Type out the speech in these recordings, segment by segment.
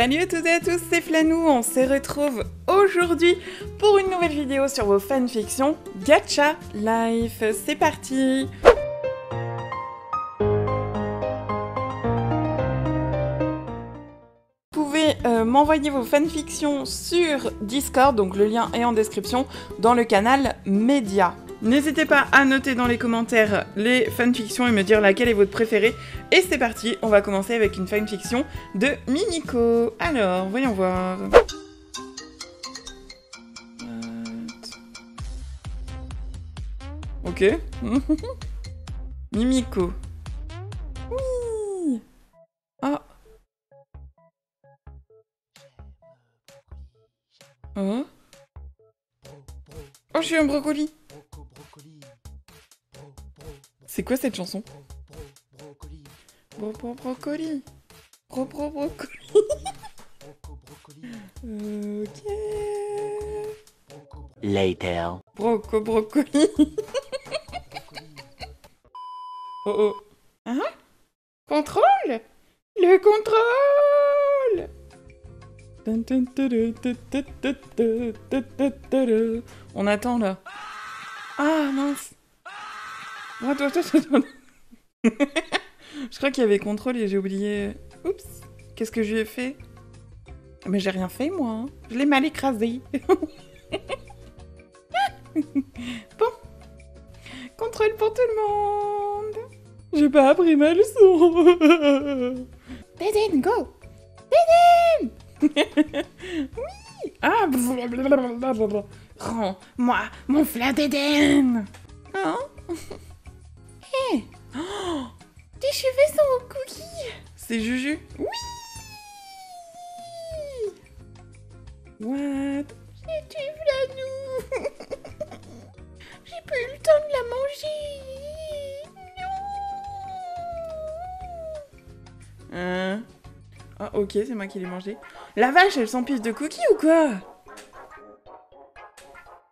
Salut à toutes et à tous, c'est Flanou, on se retrouve aujourd'hui pour une nouvelle vidéo sur vos fanfictions Gacha Life. C'est parti Vous pouvez euh, m'envoyer vos fanfictions sur Discord, donc le lien est en description, dans le canal Média. N'hésitez pas à noter dans les commentaires les fanfictions et me dire laquelle est votre préférée. Et c'est parti, on va commencer avec une fanfiction de Mimiko. Alors, voyons voir. Ok. Mimiko. Oui. Oh. Oh, je suis un brocoli. Quoi cette chanson Bro bro brocoli. Bro bro brocoli. ok. Later. Broco brocoli. oh oh. Hein Contrôle Le contrôle On attend là. Ah mince. Attends, attends, attends. Je crois qu'il y avait contrôle et j'ai oublié. Oups. Qu'est-ce que je lui ai fait? Mais j'ai rien fait moi. hein. Je l'ai mal écrasé. bon. Contrôle pour tout le monde. J'ai pas appris ma leçon. Dédine, go Dédine Oui Ah. Rends-moi mon flair d'Éden Hein? Hé oh, Tes cheveux sont au cookie C'est Juju. Oui. What? J'ai tué Flanou J'ai pas eu le temps de la manger. Non. Hein? Ah ok, c'est moi qui l'ai mangé. La vache, elle s'empile de cookies ou quoi?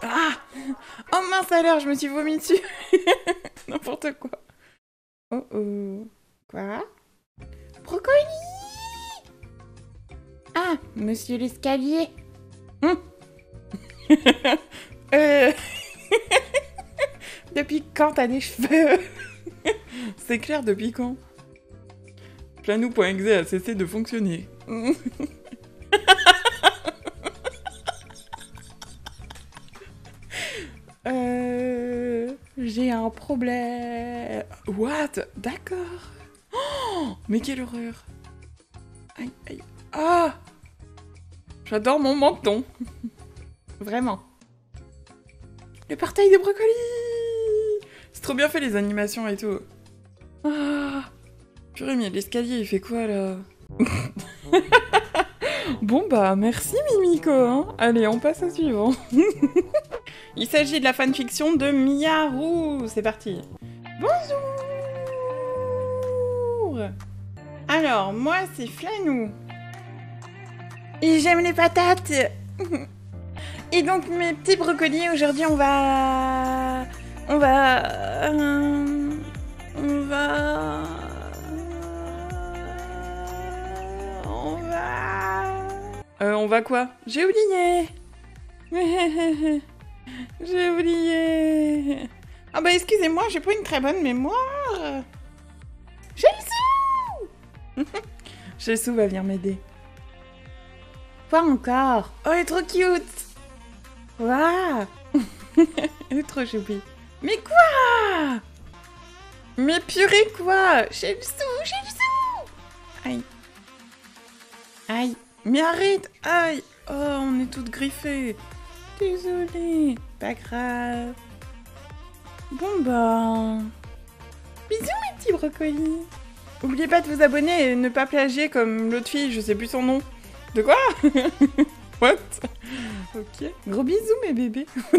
Ah! Oh mince alors, je me suis vomi dessus. N'importe quoi. Oh oh. Quoi? Brocoli Ah, monsieur l'escalier. Hum. euh... depuis quand t'as des cheveux? C'est clair, depuis quand? Planou.exe a cessé de fonctionner. Problème. What? D'accord. Oh, mais quelle horreur. Aïe, aïe. Ah J'adore mon menton. Vraiment. Le portail de brocoli C'est trop bien fait les animations et tout. Ah Purée, mais l'escalier, il fait quoi là? Bon bah, merci Mimiko, hein Allez, on passe au suivant. Il s'agit de la fanfiction de Miyaru. C'est parti. Bonjour Alors, moi, c'est Flanou. Et j'aime les patates Et donc, mes petits brocolis, aujourd'hui, on va... On va... euh, On va... On va... Euh, on va quoi? J'ai oublié J'ai oublié. Ah bah excusez-moi, j'ai pas une très bonne mémoire. Jésus Jésus va venir m'aider. Pas encore. Oh, elle est trop cute. Waouh Elle est trop choupie. Mais quoi? Mais purée quoi? Jésus, Jésus Aïe. Aïe. Mais arrête Aïe Oh, on est toutes griffées. Désolée, pas grave. Bon bah... Bisous mes petits brocolis. Oubliez pas de vous abonner et ne pas plagier comme l'autre fille, je sais plus son nom. De quoi? What? Ok. Gros bisous mes bébés.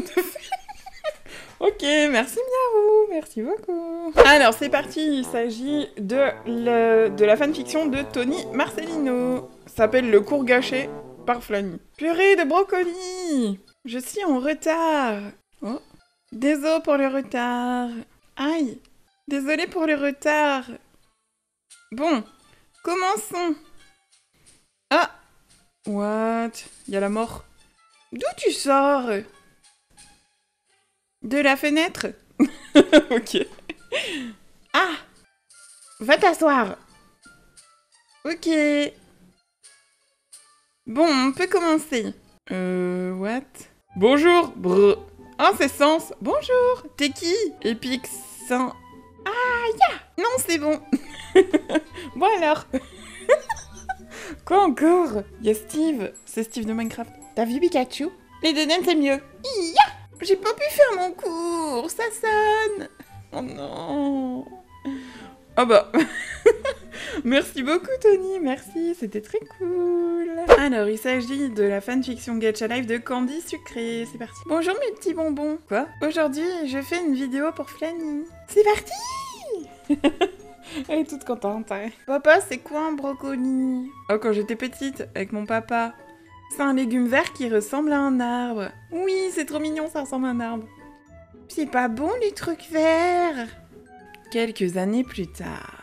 ok, merci Miaou, merci beaucoup. Alors c'est parti, il s'agit de, de la fanfiction de Tony Marcelino. S'appelle Le cours gâché par Flanny. Purée de brocolis Je suis en retard. Oh. Désolé pour le retard. Aïe. Désolé pour le retard. Bon, commençons. Ah, What? Y a la mort. D'où tu sors? De la fenêtre? Ok. Ah Va t'asseoir. Ok. Bon, on peut commencer. Euh, what? Bonjour, brr. C'est Sens. Bonjour. T'es qui? Epic Saint... Ah, ya Non, c'est bon. bon alors. Quoi encore? Y'a Steve. C'est Steve de Minecraft. T'as vu Pikachu? Les deux c'est mieux. Ya J'ai pas pu faire mon cours. Ça sonne. Oh non. Oh bah. merci beaucoup Tony, merci, c'était très cool. Alors, il s'agit de la fanfiction Gacha Life de Candy Sucré. C'est parti. Bonjour mes petits bonbons. Quoi? Aujourd'hui, je fais une vidéo pour Flanny. C'est parti Elle est toute contente. Hein. Papa, c'est quoi un brocoli? Oh, quand j'étais petite, avec mon papa. C'est un légume vert qui ressemble à un arbre. Oui, c'est trop mignon, ça ressemble à un arbre. C'est pas bon les trucs verts Quelques années plus tard.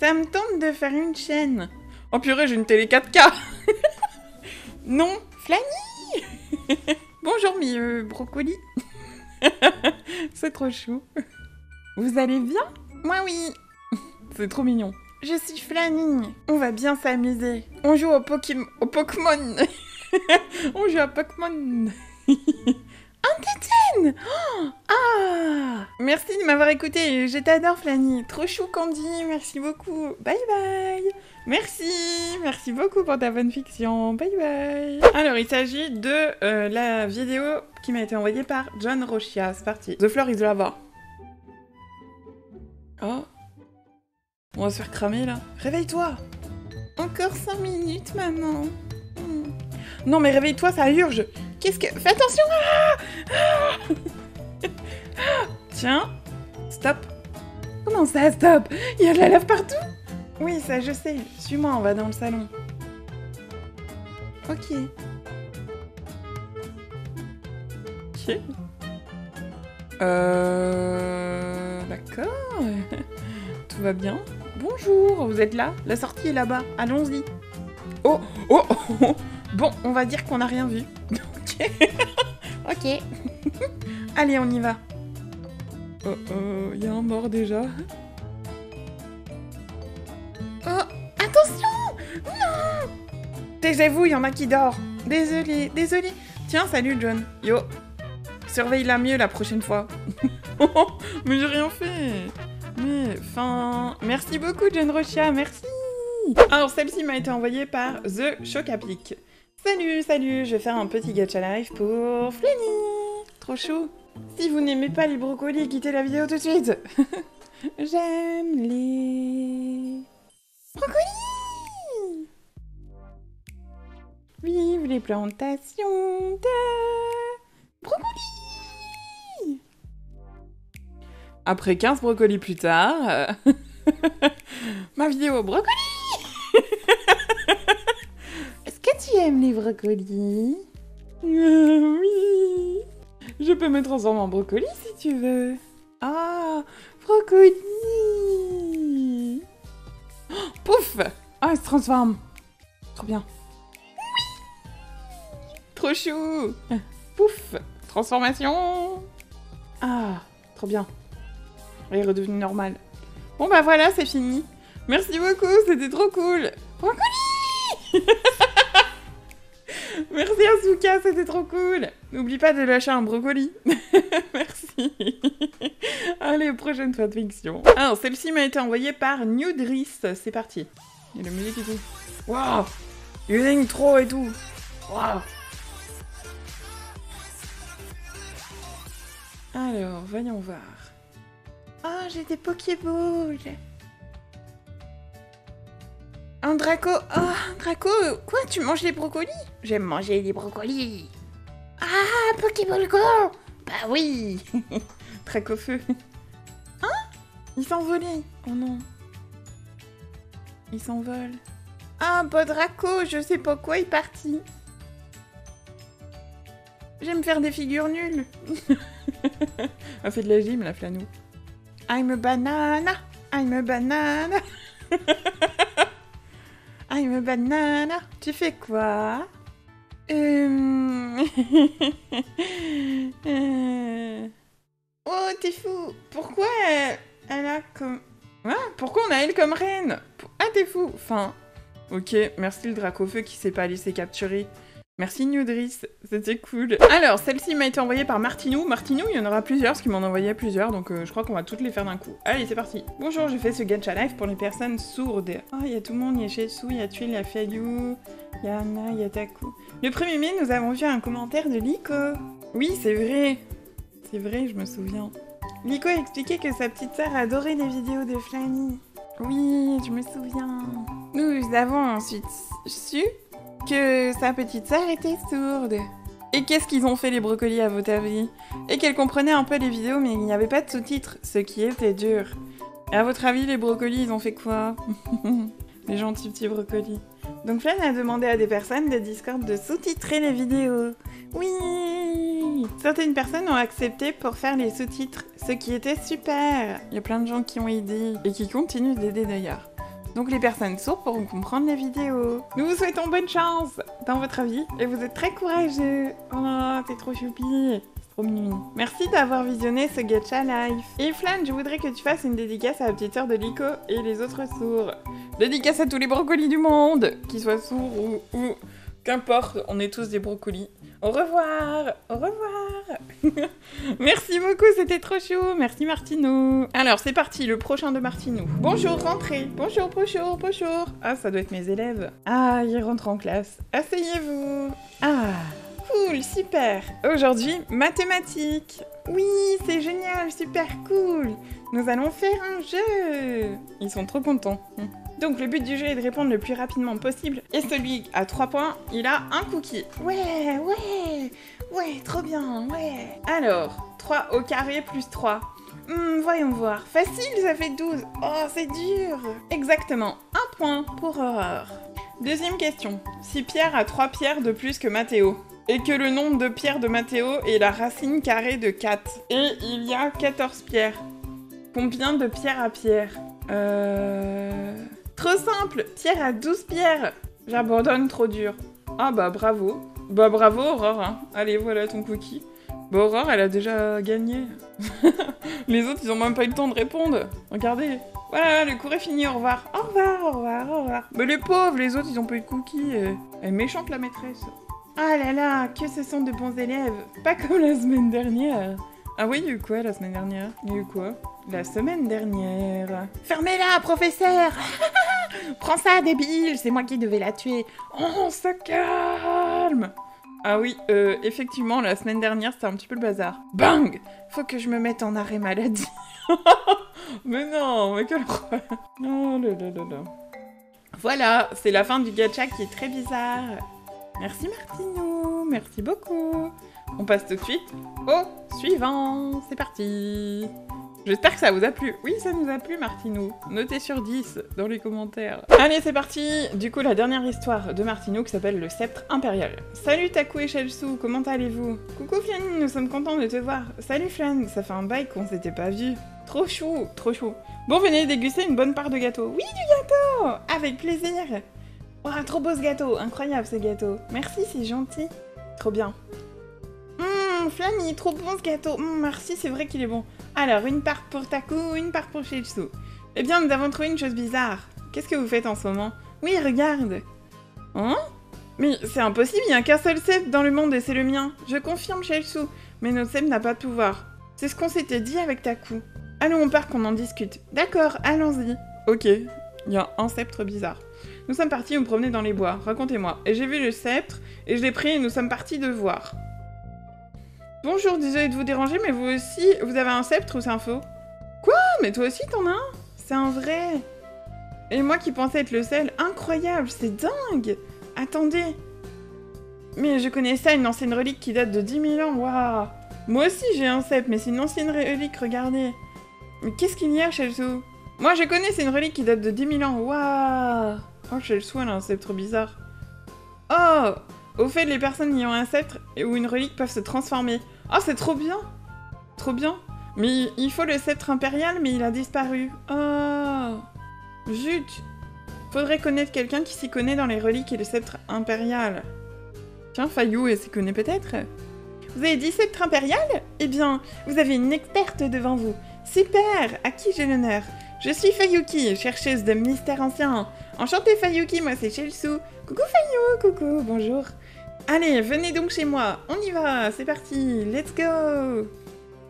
Ça me tente de faire une chaîne. Oh purée, j'ai une télé 4K Non, Flanny Bonjour, mi brocoli. C'est trop chou. Vous allez bien? Moi oui. C'est trop mignon. Je suis Flanny. On va bien s'amuser. On joue au, Pokémon. au Pokémon. On joue à Pokémon. Un tétine Ah Merci de m'avoir écouté, je t'adore Flanny. Trop chou Candy, merci beaucoup. Bye bye Merci, merci beaucoup pour ta bonne fiction. Bye bye Alors, il s'agit de euh, la vidéo qui m'a été envoyée par John Rochia. C'est parti. The floor is lava. Oh On va se faire cramer là. Réveille-toi Encore 5 minutes, maman. Hmm. Non mais réveille-toi, ça urge Qu'est-ce que... Fais attention ah Tiens. Stop. Comment ça, stop? Il y a de la lave partout? Oui, ça, je sais. Suis-moi, on va dans le salon. Ok. Ok. Euh... D'accord. Tout va bien. Bonjour, vous êtes là? La sortie est là-bas. Allons-y. Oh, oh, oh, Bon, on va dire qu'on n'a rien vu. ok. Allez, on y va. Oh oh, il y a un mort déjà. Oh, attention Non Taisez-vous, il y en a qui dort. Désolé, désolé. Tiens, salut John. Yo. Surveille-la mieux la prochaine fois. Mais j'ai rien fait. Mais, enfin... Merci beaucoup John Rochia, merci alors celle-ci m'a été envoyée par The Chocapic. Salut, salut, je vais faire un petit gacha live pour Flenny Trop chou Si vous n'aimez pas les brocolis, quittez la vidéo tout de suite. J'aime les... Brocolis. Vive les plantations de... Brocolis. Après 15 brocolis plus tard... Ma vidéo brocoli. Tu aimes les brocolis? Euh, Oui Je peux me transformer en brocoli si tu veux. Ah Brocoli oh, Pouf Ah, il se transforme Trop bien. Oui Trop chou Pouf Transformation Ah, trop bien. Il est redevenu normal. Bon bah voilà, c'est fini. Merci beaucoup, c'était trop cool. Brocoli Merci Asuka, c'était trop cool. N'oublie pas de lâcher un brocoli. Merci. Allez, prochaine fois de fiction. Alors, celle-ci m'a été envoyée par Newdris. C'est parti. Il y a la musique et tout. Waouh Une trop et tout. Waouh Alors, voyons voir. Oh, j'ai des Pokéballs un Draco Oh, un Draco Quoi, tu manges les brocolis? J'aime manger les brocolis. Ah, Pokéball Go! Bah oui! Draco feu. Hein? Il s'envolait. Oh non. Il s'envole. Ah, pas Draco Je sais pas quoi, il est parti. J'aime faire des figures nulles. On fait de la gym, la flanou. I'm a banana I'm a banana I'm a banana. Tu fais quoi? Euh... Oh, t'es fou. Pourquoi elle, a comme... Ah, pourquoi on a elle comme reine? Ah, t'es fou. Enfin, ok, merci le Dracofeu qui s'est pas laissé capturer. Merci Nudris, c'était cool. Alors, celle-ci m'a été envoyée par Martinou. Martinou, il y en aura plusieurs, parce qu'il m'en envoyait plusieurs, donc euh, je crois qu'on va toutes les faire d'un coup. Allez, c'est parti. Bonjour, j'ai fait ce gacha live pour les personnes sourdes. Oh, il y a tout le monde, il y a Shetsu, il y a Tuil, il y a Fialou, il y a Anna, il y a Taku. Le 1er mai, nous avons vu un commentaire de Liko. Oui, c'est vrai. C'est vrai, je me souviens. Liko a expliqué que sa petite sœur adorait les vidéos de Flanny. Oui, je me souviens. Nous avons ensuite su que sa petite sœur était sourde. Et qu'est-ce qu'ils ont fait les brocolis à votre avis? Et qu'elle comprenait un peu les vidéos mais il n'y avait pas de sous-titres, ce qui était dur. Et à votre avis les brocolis ils ont fait quoi? Les gentils petits brocolis. Donc Flan a demandé à des personnes de Discord de sous-titrer les vidéos. Oui Certaines personnes ont accepté pour faire les sous-titres, ce qui était super Il y a plein de gens qui ont aidé, et qui continuent d'aider d'ailleurs. Donc les personnes sourdes pourront comprendre les vidéos. Nous vous souhaitons bonne chance dans votre vie et vous êtes très courageux. Oh, t'es trop choupi. Merci d'avoir visionné ce Gacha Live. Et Flan, je voudrais que tu fasses une dédicace à la petite sœur de Lico et les autres sourds. Dédicace à tous les brocolis du monde, qu'ils soient sourds ou... ou... Qu'importe, on est tous des brocolis. Au revoir Au revoir Merci beaucoup, c'était trop chaud Merci Martineau Alors, c'est parti, le prochain de Martineau. Bonjour, rentrez Bonjour, bonjour, bonjour Ah, ça doit être mes élèves. Ah, ils rentrent en classe. Asseyez-vous Ah Cool, super Aujourd'hui, mathématiques Oui, c'est génial, super cool Nous allons faire un jeu Ils sont trop contents. Donc le but du jeu est de répondre le plus rapidement possible. Et celui à 3 points, il a un cookie. Ouais, ouais, ouais, trop bien, ouais. Alors, 3 au carré plus 3. Hmm, voyons voir. Facile, ça fait 12. Oh, c'est dur. Exactement, un point pour Aurore. Deuxième question. Si Pierre a 3 pierres de plus que Mathéo, et que le nombre de pierres de Mathéo est la racine carrée de 4, et il y a 14 pierres, combien de pierres à Pierre? Euh... Trop simple Pierre a 12 pierres J'abandonne, trop dur. Ah bah bravo. Bah bravo Aurore. Hein. Allez, voilà ton cookie. Bah Aurore, elle a déjà gagné. les autres, ils ont même pas eu le temps de répondre. Regardez. Voilà, le cours est fini, au revoir. Au revoir, au revoir, au revoir. Mais les pauvres, les autres, ils ont pas eu de cookies. Elle est méchante, la maîtresse. Ah là là, que ce sont de bons élèves. Pas comme la semaine dernière. Ah oui, il y a eu quoi la semaine dernière? Il y a eu quoi? La semaine dernière. Fermez-la, professeur Prends ça, débile C'est moi qui devais la tuer. Oh, on se calme Ah oui, euh, effectivement, la semaine dernière, c'était un petit peu le bazar. Bang Faut que je me mette en arrêt maladie. mais non, mais quel Oh là là là là. Voilà, c'est la fin du gacha qui est très bizarre. Merci Martinou, merci beaucoup. On passe tout de suite au suivant. C'est parti. J'espère que ça vous a plu. Oui, ça nous a plu, Martinou. Notez sur 10 dans les commentaires. Allez, c'est parti Du coup, la dernière histoire de Martinou qui s'appelle Le Sceptre Impérial. Salut Taku et Shelsu, comment allez-vous? Coucou Flanny, nous sommes contents de te voir. Salut Flan, ça fait un bail qu'on s'était pas vu. Trop chou, trop chou. Bon, venez déguster une bonne part de gâteau. Oui, du gâteau Avec plaisir Oh, trop beau ce gâteau Incroyable ce gâteau Merci, c'est gentil. Trop bien. Flan, il est trop bon ce gâteau. Hum, merci, c'est vrai qu'il est bon. Alors, une part pour Taku, une part pour Shelsu. Eh bien, nous avons trouvé une chose bizarre. Qu'est-ce que vous faites en ce moment? Oui, regarde Hein? Mais c'est impossible, il n'y a qu'un seul sceptre dans le monde et c'est le mien. Je confirme, Shelsu. Mais notre sceptre n'a pas de pouvoir. C'est ce qu'on s'était dit avec Taku. Allons au parc, on en discute. D'accord, allons-y. Ok, il y a un sceptre bizarre. Nous sommes partis nous promener dans les bois, racontez-moi. Et j'ai vu le sceptre, et je l'ai pris et nous sommes partis de voir. Bonjour, désolé de vous déranger, mais vous aussi, vous avez un sceptre ou c'est un faux Quoi Mais toi aussi t'en as un C'est un vrai Et moi qui pensais être le seul, incroyable, c'est dingue Attendez Mais je connais ça, une ancienne relique qui date de 10 000 ans, waouh Moi aussi j'ai un sceptre, mais c'est une ancienne relique, regardez Mais qu'est-ce qu'il y a, Shelsu Moi je connais, c'est une relique qui date de 10 000 ans, waouh Oh, Shelsu, elle a un sceptre bizarre. Oh Au fait, les personnes ont un sceptre ou une relique peuvent se transformer. Oh, c'est trop bien Trop bien Mais il faut le sceptre impérial, mais il a disparu. Oh Zut Faudrait connaître quelqu'un qui s'y connaît dans les reliques et le sceptre impérial. Tiens, Fayou, s'y connaît peut-être Vous avez dit sceptre impérial? Eh bien, vous avez une experte devant vous. Super À qui j'ai l'honneur? Je suis Fayuki, chercheuse de mystères anciens. Enchantée Fayuki, moi c'est Shelsu. Coucou Fayou, coucou, bonjour. Allez, venez donc chez moi, on y va, c'est parti, let's go.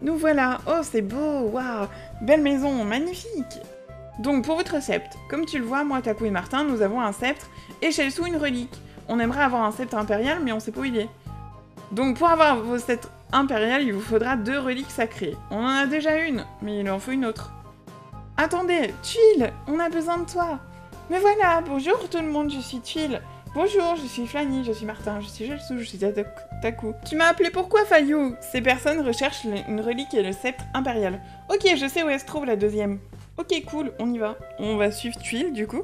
Nous voilà, oh c'est beau, waouh, belle maison, magnifique. Donc pour votre sceptre, comme tu le vois, moi, Taku et Martin, nous avons un sceptre, et Shelsu une relique. On aimerait avoir un sceptre impérial, mais on sait pas où il est. Donc pour avoir vos sceptres impériaux, il vous faudra deux reliques sacrées. On en a déjà une, mais il en faut une autre. Attendez, Tuile, on a besoin de toi. Mais voilà, bonjour tout le monde, je suis Tuile Bonjour, je suis Flanny, je suis Martin, je suis Gelsu, je suis Taku. Tu m'as appelé pourquoi, Fayou Ces personnes recherchent une relique et le sceptre impérial. Ok, je sais où elle se trouve la deuxième. Ok, cool, on y va. On va suivre Tuile, du coup.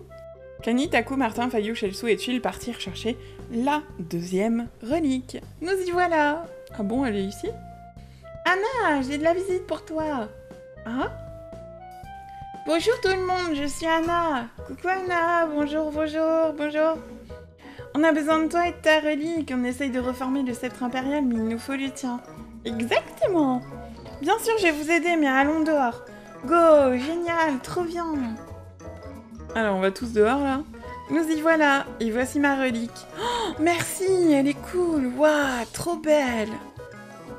Flanny, Taku, Martin, Fayou, Shelsu et Tuile partirent chercher la deuxième relique. Nous y voilà Ah bon, elle est ici? Anna, j'ai de la visite pour toi Ah Bonjour tout le monde, je suis Anna Coucou Anna, bonjour, bonjour, bonjour on a besoin de toi et de ta relique. On essaye de reformer le sceptre impérial, mais il nous faut le tien. Exactement. Bien sûr, je vais vous aider, mais allons dehors. Go, génial, trop bien. Alors, on va tous dehors, là. Nous y voilà, et voici ma relique. Oh, merci, elle est cool. Waouh, trop belle.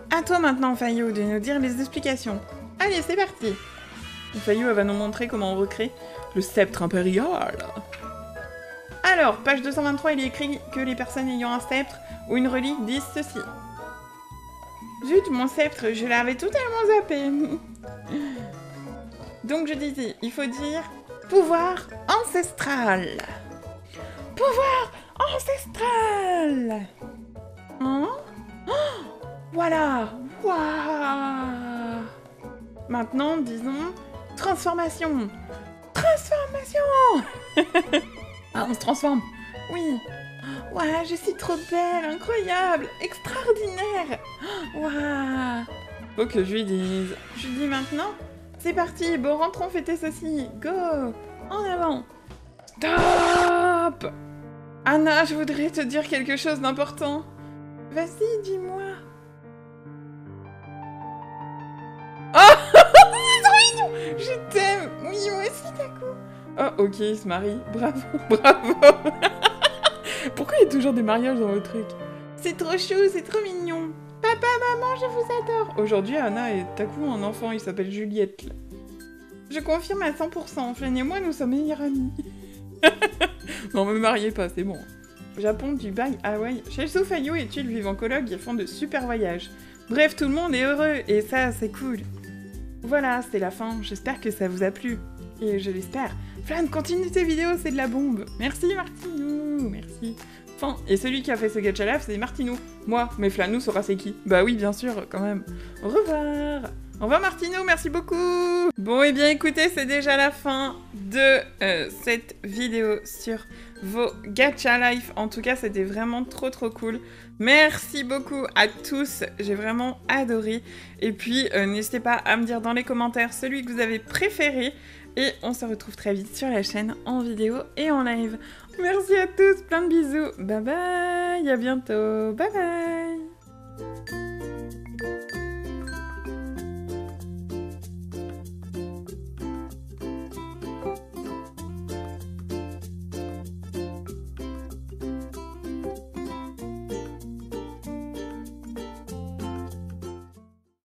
À toi maintenant, Fayou, de nous dire les explications. Allez, c'est parti. Fayou va nous montrer comment on recrée le sceptre impérial. Alors, page 223, il est écrit que les personnes ayant un sceptre ou une relique disent ceci. Zut, mon sceptre, je l'avais totalement zappé. Donc je disais, il faut dire pouvoir ancestral. Pouvoir ancestral. Hein? Voilà. Waouh Maintenant, disons transformation. Transformation Ah, on se transforme. Oui. Ouais, je suis trop belle, incroyable, extraordinaire. Waouh. Faut que je lui dise. Je lui dis maintenant. C'est parti, bon, rentrons fêter ceci. Go. En avant. Stop. Anna, je voudrais te dire quelque chose d'important. Vas-y, dis-moi. Oh Je t'aime. Oui, moi aussi, d'accord Oh, ok, il se marie. Bravo, bravo. Pourquoi il y a toujours des mariages dans votre truc? C'est trop chou, c'est trop mignon. Papa, maman, je vous adore. Aujourd'hui, Anna est à coup un enfant, il s'appelle Juliette. Je confirme à 100%, Flanny et moi, nous sommes meilleurs amis. non, me mariez pas, c'est bon. Japon, Dubaï, Hawaï. Shelsu, Fayou et Tuile vivent en colloque et font de super voyages. Bref, tout le monde est heureux, et ça, c'est cool. Voilà, c'est la fin. J'espère que ça vous a plu. Et je l'espère. Flan, continue tes vidéos, c'est de la bombe. Merci Martinou, merci. Enfin, et celui qui a fait ce gacha live, c'est Martinou. Moi, mais Flanou saura c'est qui. Bah oui, bien sûr, quand même. Au revoir. Au revoir Martinou, merci beaucoup Bon, et eh bien écoutez, c'est déjà la fin de euh, cette vidéo sur vos gacha life. En tout cas, c'était vraiment trop trop cool. Merci beaucoup à tous, j'ai vraiment adoré. Et puis, euh, n'hésitez pas à me dire dans les commentaires celui que vous avez préféré. Et on se retrouve très vite sur la chaîne en vidéo et en live. Merci à tous, plein de bisous. Bye bye, à bientôt. Bye bye.